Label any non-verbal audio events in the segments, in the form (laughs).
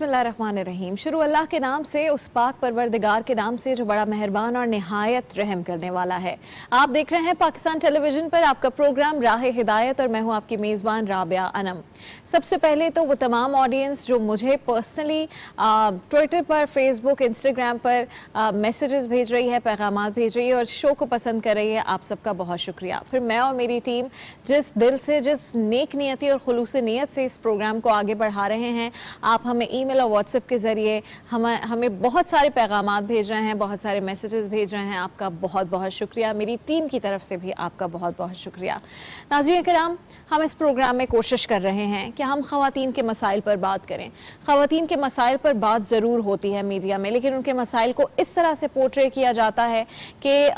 बिस्मिल्लाहिर्रहमानिर्रहीम। शुरू अल्लाह के नाम से, उस पाक परवरदिगार के नाम से जो बड़ा मेहरबान और नहायत रहम करने वाला है। आप देख रहे हैं पाकिस्तान टेलीविज़न पर आपका प्रोग्राम राह हिदायत और मैं हूँ आपकी मेज़बान राबिया अनम। सबसे पहले तो वो तमाम ऑडियंस जो मुझे पर्सनली ट्विटर पर फेसबुक इंस्टाग्राम पर मैसेजेस भेज रही है पैगाम भेज रही है और शो को पसंद कर रही है, आप सबका बहुत शुक्रिया। फिर मैं और मेरी टीम जिस दिल से, जिस नेक नियति और खलूस नीयत से इस प्रोग्राम को आगे बढ़ा रहे हैं, आप हमें ईमेल और व्हाट्सएप के ज़रिए। हम, हमें बहुत सारे पैगाम भेज रहे हैं, बहुत सारे मैसेजेस भेज रहे हैं। आपका बहुत बहुत शुक्रिया। मेरी टीम की तरफ़ से भी आपका बहुत बहुत शुक्रिया। नाजी कराम, हम इस प्रोग्राम में कोशिश कर रहे हैं कि हम खातन के मसाइल पर बात करें। खातन के मसाइल पर बात ज़रूर होती है मीडिया में, लेकिन उनके मसाइल को इस तरह से पोर्ट्रे किया जाता है कि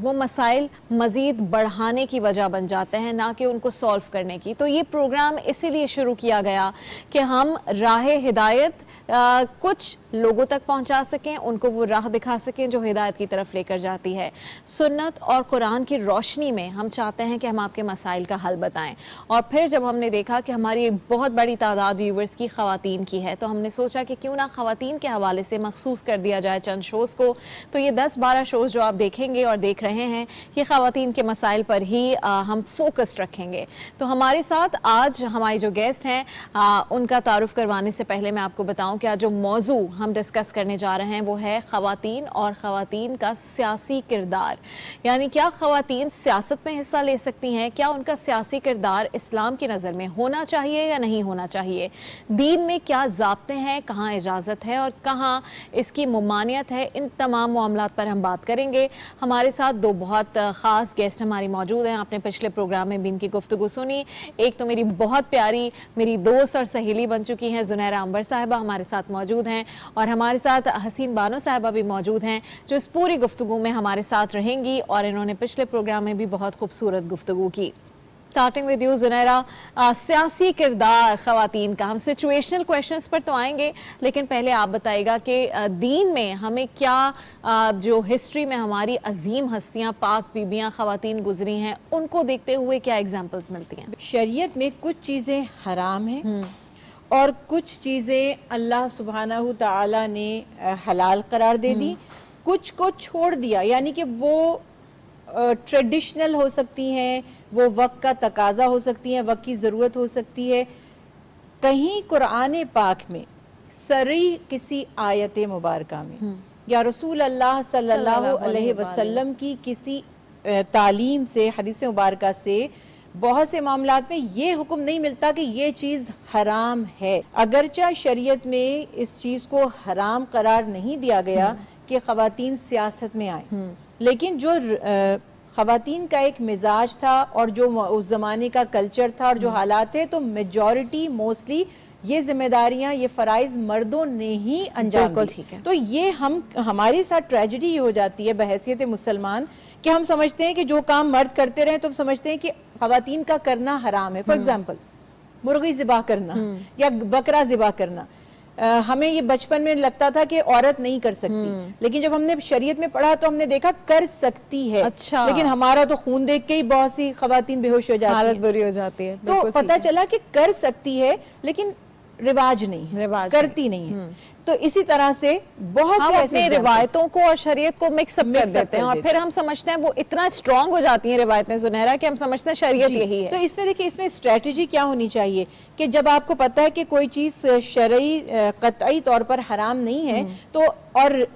वो मसाइल मज़ीद बढ़ाने की वजह बन जाते हैं, ना कि उनको सॉल्व करने की। तो ये प्रोग्राम इसीलिए शुरू किया गया कि हम राह हिदायत कुछ लोगों तक पहुँचा सकें उनको वो राह दिखा सकें जो हिदायत की तरफ़ लेकर जाती है। सुन्नत और कुरान की रोशनी में हम चाहते हैं कि हम आपके मसाइल का हल बताएँ। और फिर जब हमने देखा कि हमारी एक बहुत बड़ी तादाद व्यूवर्स की खातन की है तो हमने सोचा कि क्यों ना खातन के हवाले से मखसूस कर दिया जाए चंद शोज़ को। तो ये दस बारह शोज़ जो आप देखेंगे और देख रहे हैं ये खातन के मसाइल पर ही आ, हम फोकस रखेंगे। तो हमारे साथ आज हमारे जो गेस्ट हैं उनका तारुफ करवाने से पहले मैं आपको बताऊँ कि आज जो मौजू हम डिस्कस करने जा रहे हैं वो है ख़वातीन और ख़वातीन का सियासी किरदार। यानी क्या ख़वातीन सियासत में हिस्सा ले सकती हैं? क्या उनका सियासी किरदार इस्लाम की नज़र में होना चाहिए या नहीं होना चाहिए? दीन में क्या जबते हैं, कहाँ इजाज़त है और कहाँ इसकी ममानियत है? इन तमाम मामला पर हम बात करेंगे। हमारे साथ दो बहुत ख़ास गेस्ट हमारी मौजूद हैं। आपने पिछले प्रोग्राम में भी इनकी गुफ्तु सुनी। एक तो मेरी बहुत प्यारी, मेरी दोस्त और सहेली बन चुकी हैं, जुनैरा अंबर साहिबा। हमारे साथ मौजूद हैं और हमारे साथ हसीन बानो साहबा भी मौजूद हैं जो इस पूरी गुफ्तु में हमारे साथ रहेंगी और इन्होंने पिछले प्रोग्राम में भी बहुत खूबसूरत गुफ्तु की। स्टार्टिंग विद यू जुनैरा सियासी किरदार खातन का। हम सिचुएशनल क्वेश्चन पर तो आएँगे लेकिन पहले आप बताइएगा कि दीन में हमें क्या आ, जो हिस्ट्री में हमारी अजीम हस्तियाँ पाक बीबियाँ खातन गुजरी हैं उनको देखते हुए क्या एग्जाम्पल्स मिलती हैं? शरीयत में कुछ चीज़ें हराम हैं हम्म। और कुछ चीज़ें अल्लाह सुबहाना ताला ने हलाल करार दे दी हम्म। कुछ को छोड़ दिया यानी कि वो ट्रेडिशनल हो सकती हैं वो वक्त का तकाजा हो सकती हैं वक्त की ज़रूरत हो सकती है कहीं कुरान पाक में सरी किसी आयत मुबारक में हम्म। या रसूल अल्लाह सल्लल्लाहु अलैहि वसल्लम की किसी तालीम से हदीस मुबारक से बहुत से मामला में ये हुक्म नहीं मिलता कि ये चीज़ हराम है अगरचा शरीयत में इस चीज़ को हराम करार नहीं दिया गया हम्म। कि खातन सियासत में आए हम्म। लेकिन जो खातन का एक मिजाज था और जो उस ज़माने का कल्चर था और जो हम्म। हालात थे तो मेजॉरिटी मोस्टली ये जिम्मेदारियाँ ये फ़राइज़ मर्दों ने ही अंजाम दी। तो ये हम हमारे साथ ट्रेजिडी हो जाती है बहसीत मुसलमान कि हम समझते हैं कि जो काम मर्द करते रहे तो हम समझते हैं कि खातन का करना हराम है। For example hmm. मुर्गी ज़िबा करना हम्म। या बकरा ज़िबा करना। आ, हमें ये बचपन में लगता था कि औरत नहीं कर सकती। हम्म। लेकिन जब हमने शरीयत में पढ़ा तो हमने देखा कर सकती है। अच्छा। लेकिन हमारा तो खून देख के ही बहुत सी खातन बेहोश हो जाती हालत बुरी हो जाती है। तो पता चला कि कर सकती है लेकिन रिवाज नहीं है रिवाज करती नहीं है। हम्म। तो इसी तरह से बहुत हाँ, से ऐसे रिवायतों को और शरीयत को मिक्सअप कर देते हैं और फिर हम समझते हैं वो इतना स्ट्रांग हो जाती हैं रिवायतें सुनहरा कि हम समझते हैं शरीयत यही है। तो इसमें देखिए इसमें स्ट्रेटजी क्या होनी चाहिए? कि जब आपको पता है कि कोई चीज़ शरई कतई तौर पर हराम नहीं है हम्म। तो और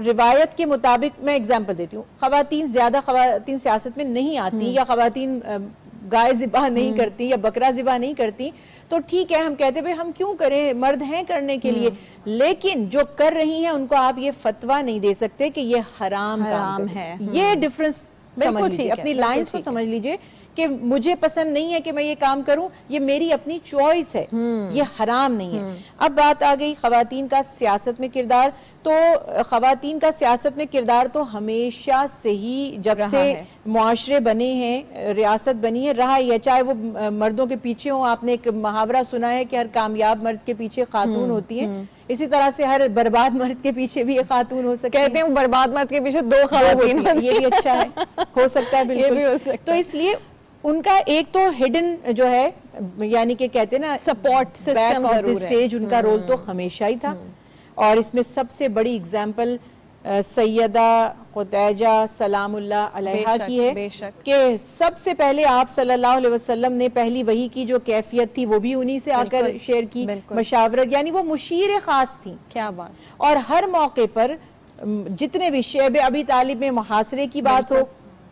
रिवायत के मुताबिक मैं एग्ज़ाम्पल देती हूँ। खातन ज़्यादा खातन सियासत में नहीं आती हम्म। या खातन गाय ज़िबा नहीं हम्म। करती या बकरा ज़िबा नहीं करती तो ठीक है हम कहते भाई हम क्यों करें? मर्द हैं करने के लिए। हम्म। लेकिन जो कर रही हैं उनको आप ये फतवा नहीं दे सकते कि ये हराम, हराम काम है। ये हम्म। डिफरेंस समझ लीजिए अपनी लाइंस को समझ लीजिए कि मुझे पसंद नहीं है कि मैं ये काम करूँ ये मेरी अपनी चॉइस है। ये हराम नहीं है। अब बात आ गई खातन का सियासत में किरदार तो खातन का सियासत में किरदार तो हमेशा से ही जब से मुआशरे बने हैं रियासत बनी है। रहा ही है चाहे वो मर्दों के पीछे हो आपने एक मुहावरा सुना है कि हर कामयाब मर्द के पीछे खातून हम्म, होती है। हम्म। इसी तरह से हर बर्बाद मर्द के पीछे भी एक खातून हो सकती कहते हैं बर्बाद मर्द के पीछे दो खातून ये भी अच्छा है। हो। सकता है (laughs) बिल्कुल। तो इसलिए उनका एक तो हिडन जो है यानी कि कहते हैं ना support back of the stage उनका रोल तो हम्म। हमेशा ही था। और इसमें सबसे बड़ी एग्ज़ाम्पल सैयदा खुतैजा सलामुल्लाह अलैहा की है कि सबसे पहले आप सल्लल्लाहु अलैहि वसल्लम ने पहली वही की जो कैफियत थी वो भी उन्हीं से आकर शेयर की मशावरत यानी वो मुशीर खास थी। क्या बात। और हर मौके पर जितने भी शेब अभी तालिब में मुहासरे की बात हो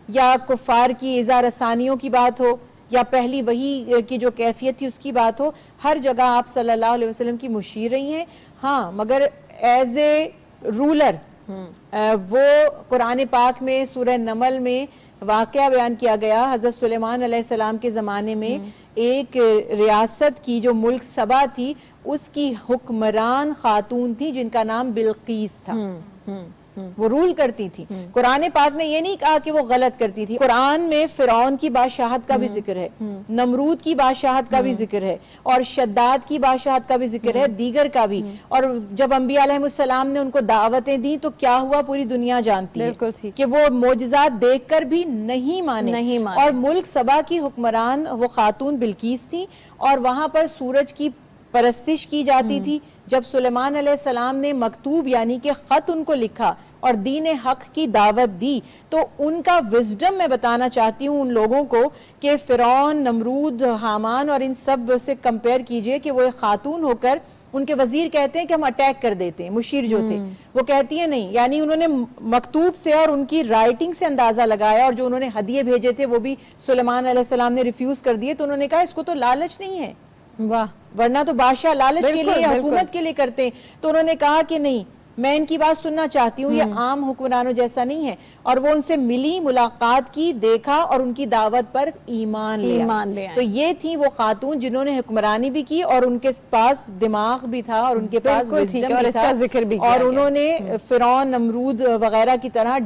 या कुफार की इज़ा रसानियों की बात हो या पहली वही की जो कैफियत थी उसकी बात हो हर जगह आप सल्लल्लाहु अलैहि वसल्लम की मुशीर रही हैं। हाँ मगर एज ए रूलर वो कुरान पाक में सूर्य नमल में वाक़ बयान किया गया हज़रत सुलेमान सलाम के ज़माने में हम्म। एक रियासत की जो मुल्क सभा थी उसकी हुक्मरान खातून थी जिनका नाम बिल्कीस था हुँ, हम्म। वो रूल करती थी। हम्म। कुरान पाक ने ये नहीं कहा कि वो गलत करती थी। कुरान में फिरौन की बादशाहत का भी हम्म। ज़िक्र है। हम्म। नमरूद की बादशाहत का भी ज़िक्र है। और शद्दाद की बादशाहत का भी ज़िक्र है। दीगर का भी। और जब अम्बिया ने उनको दावतें दी तो क्या हुआ? पूरी दुनिया जानती है कि वो मोजात देख कर भी नहीं माने। नहीं माने। और मुल्क सबा की हुक्मरान वो खातून बिल्कीस थी। और वहाँ पर सूरज की परस्तिश की जाती थी जब सुलेमान सलाम ने मकतूब यानी कि ख़त उनको लिखा और दीन हक की दावत दी तो उनका विजडम मैं बताना चाहती हूँ उन लोगों को कि फ़िरौन नमरूद हामान और इन सबसे कंपेयर कीजिए कि वो एक खातून होकर उनके वज़ीर कहते हैं कि हम अटैक कर देते हैं मुशीर जो थे। हम्म। वो कहती है नहीं यानी उन्होंने मकतूब से और उनकी राइटिंग से अंदाज़ा लगाया और जो उन्होंने हदिये भेजे थे वो भी सुलेमान सलाम ने रिफ्यूज कर दिए तो उन्होंने कहा इसको तो लालच नहीं है। वाह। वरना तो बादशाह लालच के लिए हुकूमत के लिए करते हैं। तो उन्होंने कहा कि नहीं मैं इनकी बात सुनना चाहती हूँ ये हम्म। आम हुक्मरानों जैसा नहीं है। और वो उनसे मिली मुलाकात की देखा और उनकी दावत पर ईमान ले ईमान ले तो ये थी वो खातून जिन्होंने हुक्मरानी भी की और उनके पास दिमाग भी था और उनके पास भी था। ज़िक्र भी और उन्होंने हम्म। फिरौन अमरूद वगैरह की तरह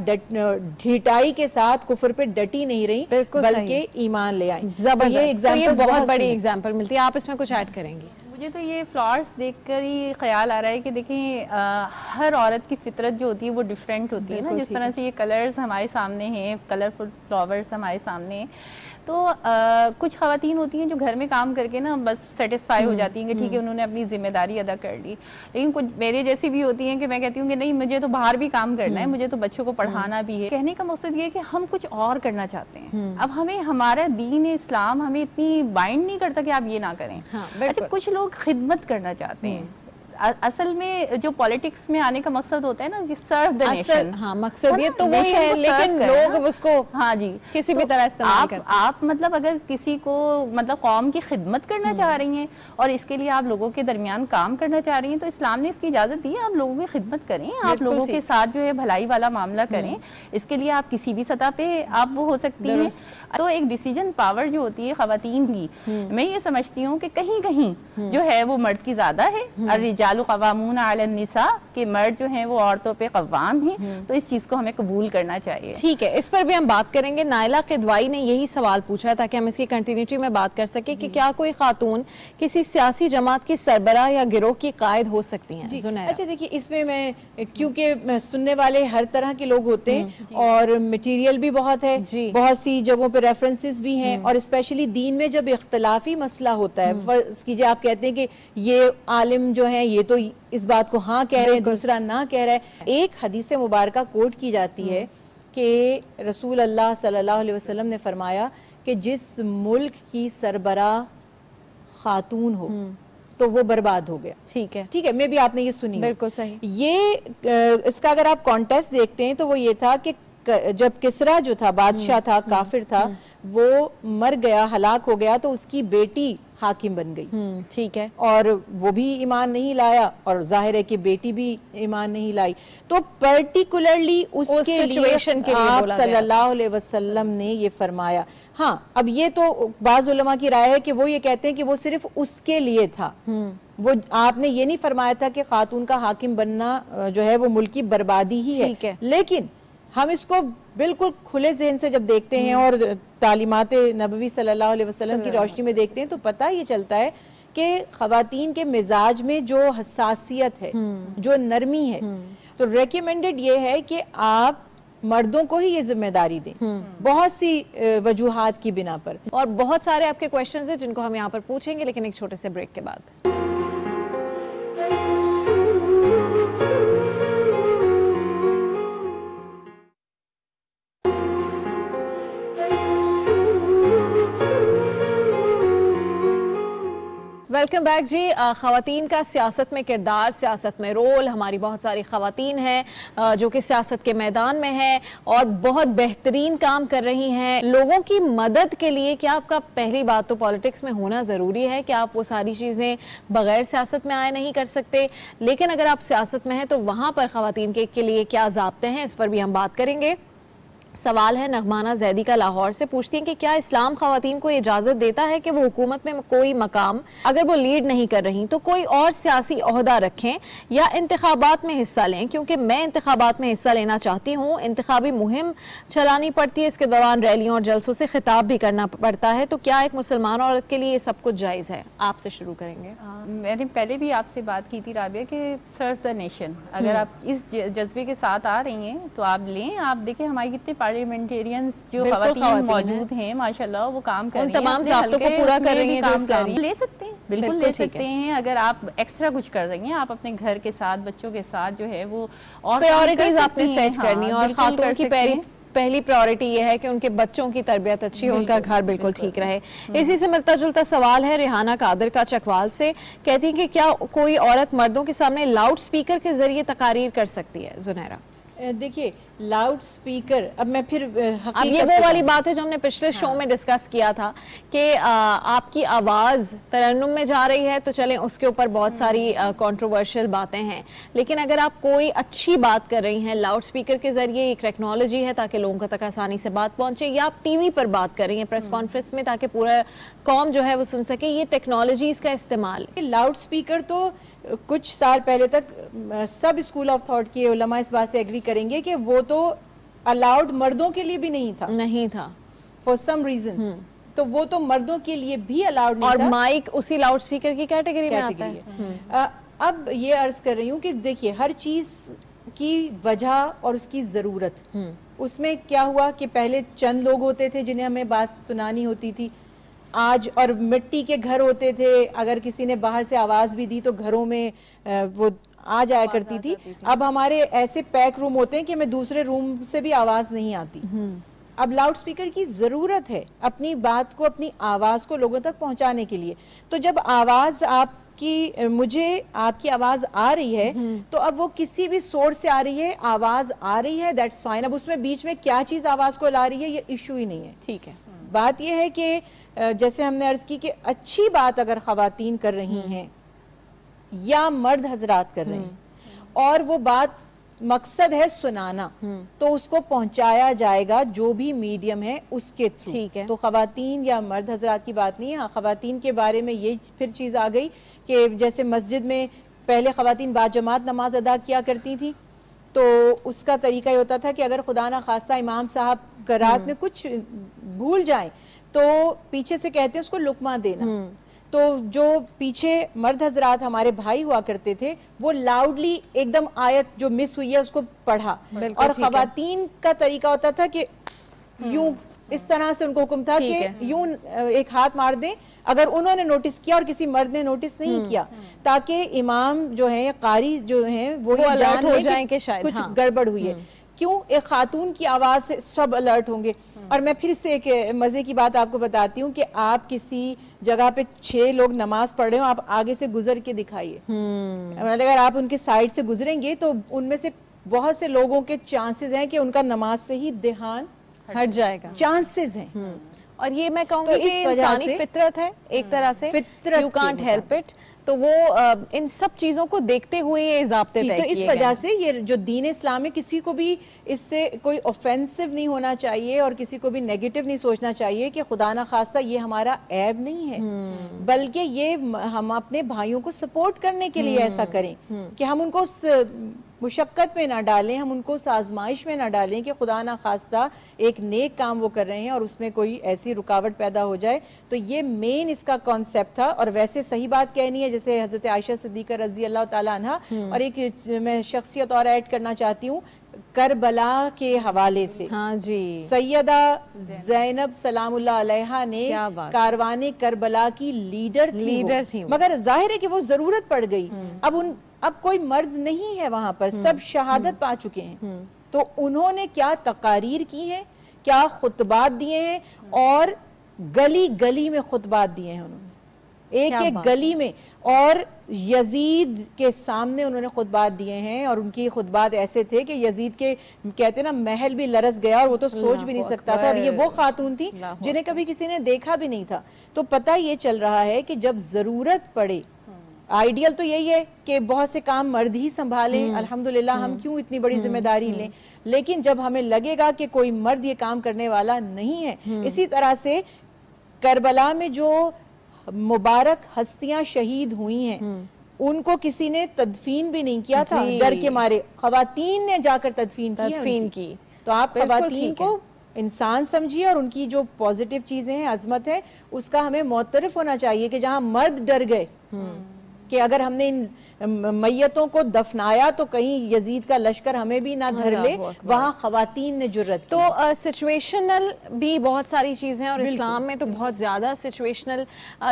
ढिटाई के साथ कुफर पे डटी नहीं रही बल्कि ईमान ले आई। तो ये एग्ज़ाम्पल तो बहुत बड़ी एग्ज़ाम्पल मिलती है। आप इसमें कुछ ऐड करेंगे? मुझे तो ये फ्लावर्स देखकर ही ख्याल आ रहा है कि देखें हर औरत की फितरत जो होती है वो डिफरेंट होती है ना। जिस तरह से ये कलर्स हमारे सामने हैं कलरफुल फ्लावर्स हमारे सामने हैं तो आ, कुछ खातन होती हैं जो घर में काम करके ना बस सेटिस्फाई हो हम्म, जाती हैं कि ठीक है हम्म। उन्होंने अपनी ज़िम्मेदारी अदा कर ली। लेकिन कुछ मेरे जैसी भी होती हैं कि मैं कहती हूँ कि नहीं मुझे तो बाहर भी काम करना है हम्म। मुझे तो बच्चों को पढ़ाना भी है। कहने का मकसद ये है कि हम कुछ और करना चाहते हैं। अब हमें हमारा दीन इस्लाम हमें इतनी बाइंड नहीं करता कि आप ये ना करें। हाँ, अच्छा कुछ लोग खिदमत करना चाहते हैं। असल में जो पॉलिटिक्स में आने का मकसद होता है ना सर्व द नेशन हाँ मकसद ये तो वही है लेकिन लोग उसको हाँ जी। किसी तो भी तरह इस्तेमाल आप, करते आप मतलब अगर किसी को मतलब कौम की खिदमत करना हम्म। चाह रही हैं और इसके लिए आप लोगों के दरमियान काम करना चाह रही हैं तो इस्लाम ने इसकी इजाज़त दी है आप लोगों की खिदमत करें आप लोगों के साथ जो है भलाई वाला मामला करें हम्म। इसके लिए आप किसी भी सतह पे आप वो हो सकती हैं। तो एक डिसीज़न पावर जो होती है खातन की हम्म। मैं ये समझती हूँ कि कहीं कहीं जो है वो मर्द की ज़्यादा है और रिजाल आलनिसा के मर्द जो हैं वो औरतों पे कवाम हैं हम्म। तो इस चीज़ को हमें कबूल करना चाहिए। ठीक है इस पर भी हम बात करेंगे। नायला किदवाई ने यही सवाल पूछा ताकि हम इसकी कंटिन्यूटी में बात कर सके कि क्या कोई खातून किसी सियासी जमात की सरबरा या गिरोह की कायद हो सकती हैं? अच्छा देखिए इसमें मैं क्योंकि सुनने वाले हर तरह के लोग होते हैं हम्म, और मटीरियल भी बहुत है बहुत सी जगहों पर रेफरेंसेस भी हैं हम्म। और स्पेशली दीन में जब इख्तलाफी मसला होता है फ़र्ज़ कीजिए आप कहते हैं कि ये आलिम जो है ये तो इस बात को हाँ कह रहे हैं दूसरा ना कह रहा है। एक हदीस मुबारक कोट की जाती है कि रसूल अल्लाह सल्लल्लाहु अलैहि वसल्लम ने फरमाया कि जिस मुल्क की सरबरा खातून हो हम्म। तो वो बर्बाद हो गया। ठीक है। ठीक है मे भी आपने ये सुनी बिल्कुल सही। ये इसका अगर आप कॉन्टेस्ट देखते हैं तो वो ये था कि जब किसरा जो था बादशाह हम्म, था हम्म, काफिर था वो मर गया हलाक हो गया तो उसकी बेटी हाकिम बन गई। हम्म, ठीक है। और वो भी ईमान नहीं लाया और ज़ाहिर है कि बेटी भी ईमान नहीं लाई। तो पर्टिकुलरली उसके उस लिए, के लिए आप सल्लल्लाहु अलैहि वसल्लम ने ये फरमाया। हाँ अब ये तो बाज उलमा की राय है कि वो ये कहते हैं कि वो सिर्फ़ उसके लिए था। हम्म। वो आपने ये नहीं फरमाया था कि खातून का हाकिम बनना जो है वो मुल्क की बर्बादी है, है। लेकिन हम इसको बिल्कुल खुले जहन से जब देखते हैं हम्म। और तालीमत नबी सल्लल्लाहु अलैहि वसल्लम की रोशनी में देखते हैं तो पता ये चलता है कि खातन के मिजाज में जो हसासियत है हम्म। जो नरमी है हम्म। तो रिकमेंडेड ये है कि आप मर्दों को ही ये ज़िम्मेदारी दें बहुत सी वजूहत की बिना पर और बहुत सारे आपके क्वेश्चंस हैं जिनको हम यहाँ पर पूछेंगे लेकिन एक छोटे से ब्रेक के बाद वेलकम बैक जी। खातन का सियासत में किरदार सियासत में रोल हमारी बहुत सारी खातन हैं जो कि सियासत के मैदान में हैं और बहुत बेहतरीन काम कर रही हैं। लोगों की मदद के लिए क्या आपका पहली बात तो पॉलिटिक्स में होना ज़रूरी है कि आप वो सारी चीज़ें बग़ैर सियासत में आए नहीं कर सकते। लेकिन अगर आप सियासत में हैं तो वहाँ पर ख़वान के, के लिए क्या जबते हैं इस पर भी हम बात करेंगे। सवाल है। नगमाना जैदी का लाहौर से पूछती हैं कि क्या इस्लाम खातन को इजाज़त देता है कि वो हुकूमत में कोई मकाम अगर वो लीड नहीं कर रही तो कोई और सियासी अहदा रखें या इंतबात में हिस्सा लें? क्योंकि मैं इंतबात में हिस्सा लेना चाहती हूँ। इंतबी मुहिम चलानी पड़ती है। इसके दौरान रैलियों और जलसों से खिताब भी करना पड़ता है। तो क्या एक मुसलमान औरत के लिए ये सब कुछ जायज़ है? आपसे शुरू करेंगे। मैंने पहले भी आपसे बात की थी राबिया कि सर्व द नेशन अगर हम्म। आप इस जज्बे के साथ आ रही हैं तो आप लें। आप देखें हमारी कितने पार्लियामेंटेरियंस जो खातन मौजूद हैं माशाल्लाह वो काम कर रही हैं। तमाम को पूरा कर रही हैं काम कर रही ले सकते हैं बिल्कुल ले सकते हैं अगर आप एक्स्ट्रा कुछ कर रही हैं आप अपने घर के साथ बच्चों के साथ जो है वो और प्रायोरिटीज आपने सेट करनी हाँ, और खातों की पहली प्रायोरिटी ये है कि उनके बच्चों की तरबियत अच्छी हो उनका घर बिल्कुल ठीक रहे। हम्म। इसी से मिलता जुलता सवाल है रिहाना कादर का चकवाल से। कहती है कि क्या कोई औरत मर्दों के सामने लाउड स्पीकर के ज़रिए तकारीर कर सकती है? जुनैरा। देखिए लाउड स्पीकर अब मैं फिर अब ये वो वाली बात है जो हमने पिछले हाँ। शो में डिस्कस किया था कि आपकी आवाज़ तरन्नुम में जा रही है तो चलें उसके ऊपर बहुत सारी कंट्रोवर्शियल बातें हैं। लेकिन अगर आप कोई अच्छी बात कर रही हैं लाउड स्पीकर के ज़रिए एक टेक्नोलॉजी है ताकि लोगों तक आसानी से बात पहुँचे या आप टीवी पर बात कर रही हैं प्रेस कॉन्फ्रेंस हम्म। में ताकि पूरा कॉम जो है वो सुन सके ये टेक्नोलॉजीज़ का इस्तेमाल लाउड स्पीकर तो कुछ साल पहले तक सब स्कूल ऑफ़ थॉट के उलमा इस बात से एग्री करेंगे कि वो तो अलाउड मर्दों के लिए भी नहीं था। नहीं था। फॉर सम रीजन तो वो तो मर्दों के लिए भी अलाउड नहीं और था। माइक उसी लाउड स्पीकर की कैटेगरी में आता है, है। हम्म। अब ये अर्ज़ कर रही हूँ कि देखिए हर चीज़ की वजह और उसकी ज़रूरत। हम्म। उसमें क्या हुआ कि पहले चंद लोग होते थे जिन्हें हमें बात सुनानी होती थी। आज और मिट्टी के घर होते थे। अगर किसी ने बाहर से आवाज़ भी दी तो घरों में वो आ जाया करती थी। अब हमारे ऐसे पैक रूम होते हैं कि मैं दूसरे रूम से भी आवाज़ नहीं आती। हम्म। अब लाउड स्पीकर की ज़रूरत है अपनी बात को अपनी आवाज़ को लोगों तक पहुँचाने के लिए। तो जब आवाज़ आप कि मुझे आपकी आवाज़ आ रही है हम्म। तो अब वो किसी भी सोर्स से आ रही है आवाज़ आ रही है दैट्स फाइन अब उसमें बीच में क्या चीज़ आवाज़ को ला रही है ये इशू ही नहीं है। ठीक है। बात यह है कि जैसे हमने अर्ज़ की कि अच्छी बात अगर खातन कर रही हम्म। हैं या मर्द हजरात कर रहे हैं हम्म। और वो बात मकसद है सुनाना हम्म। तो उसको पहुँचाया जाएगा जो भी मीडियम है उसके थ्रू ठीक है तो खातन या मर्द हजरात की बात नहीं है हाँ खातन के बारे में ये फिर चीज़ आ गई कि जैसे मस्जिद में पहले खातन बाजमात नमाज़ अदा किया करती थी तो उसका तरीका ये होता था कि अगर खुदा ना खास्ता इमाम साहब करात में कुछ भूल जाए तो पीछे से कहते हैं उसको लुकमा देना हम्म। तो जो पीछे मर्द हजरात हमारे भाई हुआ करते थे वो लाउडली एकदम आयत जो मिस हुई है उसको पढ़ा और खातन का तरीका होता था कि हम्म। यूँ इस तरह से उनको हुक्म था कि यूँ एक हाथ मार दें अगर उन्होंने नोटिस किया और किसी मर्द ने नोटिस नहीं हम्म। किया ताकि इमाम जो है या कारी जो है वो, वो जान हो जाए कि कुछ हाँ। गड़बड़ हुई है क्यों एक खातून की आवाज़ से सब अलर्ट होंगे और मैं फिर से एक मज़े की बात आपको बताती हूँ कि आप किसी जगह पे छह लोग नमाज़ पढ़ रहे हो आप आगे से गुजर के दिखाइए हम्म। मतलब अगर आप उनके साइड से गुजरेंगे तो उनमें से बहुत से लोगों के चांसेस हैं कि उनका नमाज़ से ही ध्यान हट जाएगा चांसेस हैं हम्म। और ये मैं कहूँगी तो इस वजह फितरत है एक। तरह से यू कांट हेल्प इट तो वो इन सब चीज़ों को देखते हुए ये जबते तो इस वजह से ये जो दीन इस्लाम है किसी को भी इससे कोई ऑफेंसिव नहीं होना चाहिए और किसी को भी नेगेटिव नहीं सोचना चाहिए कि खुदा ना खास्ता ये हमारा ऐब नहीं है हम्म। बल्कि ये हम अपने भाइयों को सपोर्ट करने के लिए ऐसा हम्म। करें हम्म। कि हम उनको मुशक्क़त में ना डालें हम उनको साजमाइश में ना डालें कि खुदा ना खास्ता एक नेक काम वो कर रहे हैं और उसमें कोई ऐसी रुकावट पैदा हो जाए। तो ये मेन इसका कॉन्सेप्ट था और वैसे सही बात कहनी है जैसे हज़रत आयशा सिद्दीक़ा रज़ी अल्लाह तला हम्म। और एक मैं शख्सियत और ऐड करना चाहती हूँ करबला के हवाले से। हाँ जी। सैयदा जैनब सलाम ने कारवाने करबला की लीडर थी, लीडर थी मगर ज़ाहिर है कि वो ज़रूरत पड़ गई। हम्म। अब उन अब कोई मर्द नहीं है वहाँ पर हम्म। सब शहादत हम्म। पा चुके हैं। तो उन्होंने क्या तकारीर की है क्या खुतबात दिए हैं और गली गली में खुतबात दिए हैं उन्होंने। एक एक गली में और यजीद के सामने उन्होंने खुतबात दिए हैं और उनकी खुतबात ऐसे थे कि यजीद के कहते हैं ना महल भी लरस गया और वो तो सोच भी नहीं सकता था। और ये वो खातून थी जिन्हें कभी किसी ने देखा भी नहीं था। तो पता ये चल रहा है कि जब ज़रूरत पड़े आइडियल तो यही है कि बहुत से काम मर्द ही संभालें हम्म। अल्हम्दुलिल्लाह हम हम्म। क्यों इतनी बड़ी हम्म। ज़िम्मेदारी लें लेकिन जब हमें लगेगा कि कोई मर्द ये काम करने वाला नहीं है इसी तरह से करबला में जो मुबारक हस्तियाँ शहीद हुई हैं। उनको किसी ने तदफीन भी नहीं किया था डर के मारे खातन ने जाकर तदफीन की तदफीन की तो आप खातन को इंसान समझिए और उनकी जो पॉजिटिव चीज़ें हैं अजमत है उसका हमें मोतरफ होना चाहिए कि जहाँ मर्द डर गए। कि अगर हमने इन मैयतों को दफनाया तो कहीं यजीद का लश्कर हमें भी ना धर ले वहाँ खातन ने ज़रूरत तो सिचुएशनल भी बहुत सारी चीज़ें और इस्लाम में तो बहुत ज़्यादा सिचुएशनल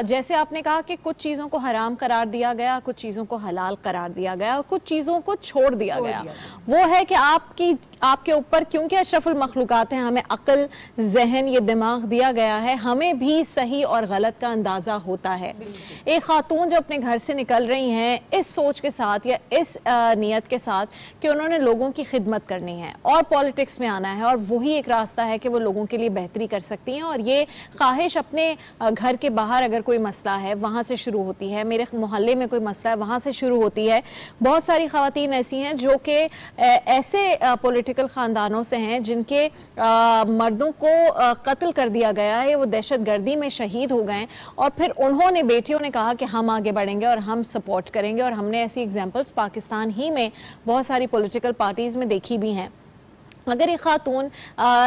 जैसे आपने कहा कि कुछ चीज़ों को हराम करार दिया गया कुछ चीज़ों को हलाल करार दिया गया और कुछ चीज़ों को छोड़ दिया गया। वो है कि आपकी आपके ऊपर क्योंकि अशरफुल मखलूक़ात हैं हमें अकल जहन ये दिमाग दिया गया है हमें भी सही और गलत का अंदाज़ा होता है। एक खातून जो अपने घर से निकल रही हैं इस सोच के साथ या इस नीयत के साथ कि उन्होंने लोगों की खिदमत करनी है और पॉलिटिक्स में आना है और वही एक रास्ता है कि वो लोगों के लिए बेहतरी कर सकती हैं और ये ख्वाहिश अपने घर के बाहर अगर कोई मसला है वहाँ से शुरू होती है। मेरे मोहल्ले में कोई मसला है वहाँ से शुरू होती है। बहुत सारी खातन ऐसी हैं जो कि ऐसे पॉलिटिकल ख़ानदानों से हैं जिनके मर्दों को कत्ल कर दिया गया है, वो दहशत गर्दी में शहीद हो गए और फिर उन्होंने, बेटियों ने कहा कि हम आगे बढ़ेंगे और हम सपोर्ट करेंगे और हमने ऐसी एग्जाम्पल्स पाकिस्तान ही में बहुत सारी पोलिटिकल पार्टीज़ में देखी भी हैं। अगर ये खातून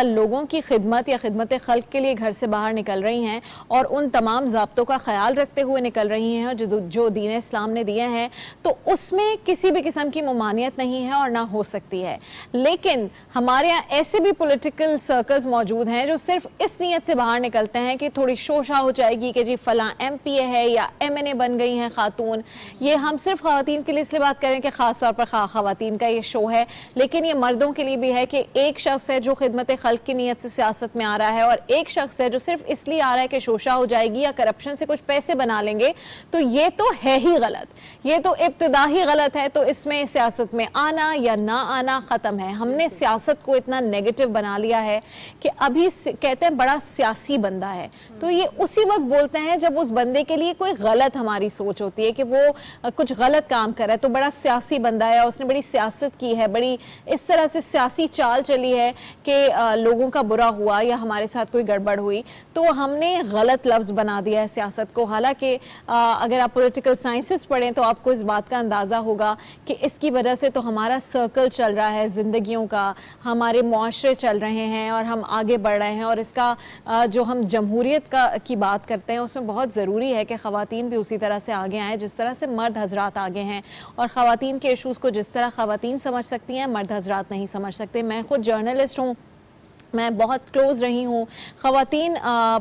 लोगों की खिदमत या खिदमत खल्क के लिए घर से बाहर निकल रही हैं और उन तमाम जबतों का ख्याल रखते हुए निकल रही हैं जो जो दीन इस्लाम ने दिए हैं तो उसमें किसी भी किस्म की ममानियत नहीं है और ना हो सकती है। लेकिन हमारे यहाँ ऐसे भी पोलिटिकल सर्कल्स मौजूद हैं जो सिर्फ़ इस नीयत से बाहर निकलते हैं कि थोड़ी शोशा हो जाएगी कि जी फ़लाँ एम पी ए है या एम एन ए बन गई हैं खातून। ये हम सिर्फ़ खातन के लिए इसलिए बात करें कि ख़ास तौर पर खातन का ये शो है, लेकिन ये मर्दों के लिए भी है कि एक शख्स है जो खिदमत खल की नीयत से सियासत में आ रहा है और एक शख्स है जो सिर्फ़ इसलिए आ रहा है कि शोशा हो जाएगी या करप्शन से कुछ पैसे बना लेंगे तो ये तो है ही गलत। ये तो इब्तदा ही गलत है तो इसमें सियासत में आना या ना आना ख़त्म है। हमने सियासत को इतना नेगेटिव बना लिया है कि अभी कहते हैं बड़ा सियासी बंदा है। तो ये उसी वक्त बोलते हैं जब उस बंदे के लिए कोई गलत हमारी सोच होती है कि वो कुछ गलत काम कर रहा है तो बड़ा सियासी बंदा है उसने बड़ी सियासत की है, बड़ी इस तरह से सियासी चाल चली है कि लोगों का बुरा हुआ या हमारे साथ कोई गड़बड़ हुई तो हमने गलत लफ्ज़ बना दिया है सियासत को। हालाँकि अगर आप पॉलिटिकल साइंसेस पढ़ें तो आपको इस बात का अंदाज़ा होगा कि इसकी वजह से तो हमारा सर्कल चल रहा है ज़िंदगियों का, हमारे माशरे चल रहे हैं और हम आगे बढ़ रहे हैं और इसका जो हम जमहूरीत का, की बात करते हैं उसमें बहुत ज़रूरी है कि ख़वान भी उसी तरह से आगे आएँ जिस तरह से मर्द हजरात आगे हैं और ख़वान के इशूज़ को जिस तरह ख़वान समझ सकती हैं, मर्द हजरात नहीं समझ सकते। मैं खुद जर्नलिस्ट हूँ मैं बहुत क्लोज रही हूँ। ख़वान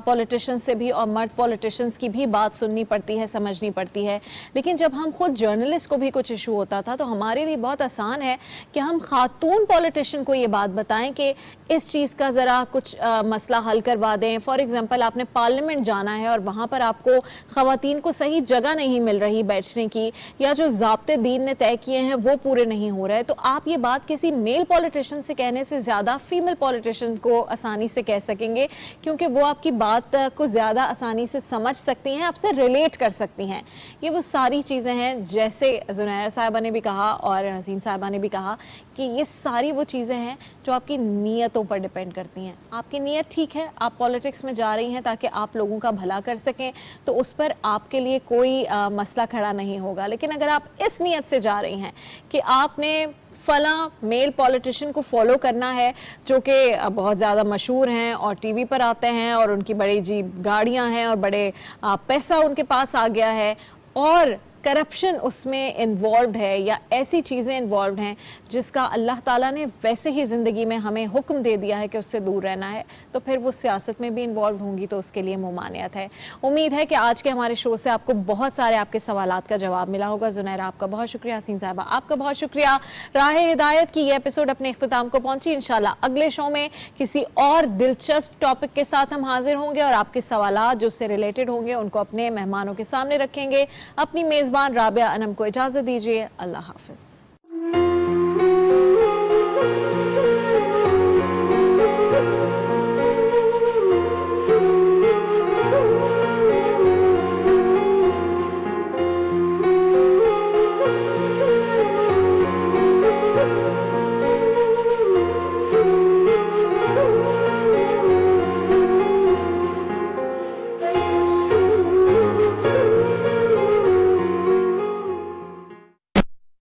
पॉलिटिशन से भी और मर्द पॉलिटिशन्स की भी बात सुननी पड़ती है समझनी पड़ती है। लेकिन जब हम खुद जर्नलिस्ट को भी कुछ इशू होता था तो हमारे लिए बहुत आसान है कि हम खातून पॉलिटिशन को ये बात बताएँ कि इस चीज़ का ज़रा कुछ आ, मसला हल करवा दें। फॉर एग्ज़ाम्पल आपने पार्लियामेंट जाना है और वहाँ पर आपको ख़वान को सही जगह नहीं मिल रही बैठने की या जो जबते दीन ने तय किए हैं वो पूरे नहीं हो रहे। तो आप ये बात किसी मेल पॉलिटिशन से कहने से ज़्यादा फीमेल पॉलिटिशन को आसानी से कह सकेंगे क्योंकि वो आपकी बात को ज़्यादा आसानी से समझ सकती हैं आपसे रिलेट कर सकती हैं। ये वो सारी चीज़ें हैं जैसे जुनैर साहबा ने भी कहा और हसीन साहबा ने भी कहा कि ये सारी वो चीज़ें हैं जो आपकी नीयतों पर डिपेंड करती हैं। आपकी नीयत ठीक है आप पॉलिटिक्स में जा रही हैं ताकि आप लोगों का भला कर सकें तो उस पर आपके लिए कोई आ, मसला खड़ा नहीं होगा। लेकिन अगर आप इस नीयत से जा रही हैं कि आपने फला मेल पॉलिटिशियन को फॉलो करना है, जो कि बहुत ज़्यादा मशहूर हैं और टीवी पर आते हैं और उनकी बड़ी जी गाड़ियाँ हैं और बड़े पैसा उनके पास आ गया है। और करप्शन उसमें इन्वॉल्व है या ऐसी चीज़ें इन्वॉल्व हैं जिसका अल्लाह ताला ने वैसे ही ज़िंदगी में हमें हुक्म दे दिया है कि उससे दूर रहना है तो फिर वो सियासत में भी इन्वॉल्व होंगी तो उसके लिए मुमानियत है। उम्मीद है कि आज के हमारे शो से आपको बहुत सारे आपके सवाल का जवाब मिला होगा। जुनैरा, आपका बहुत शुक्रिया। हसीन साहबा, आपका बहुत शुक्रिया। राह हिदायत की ये एपिसोड अपने अख्ताम को पहुँची। इनशाला अगले शो में किसी और दिलचस्प टॉपिक के साथ हम हाजिर होंगे और आपके सवाल जो उससे रिलेटेड होंगे, उनको अपने मेहमानों के सामने रखेंगे। अपनी मेज़ मेज़बान राबिया अनम को इजाज़त दीजिए। अल्लाह हाफिज़।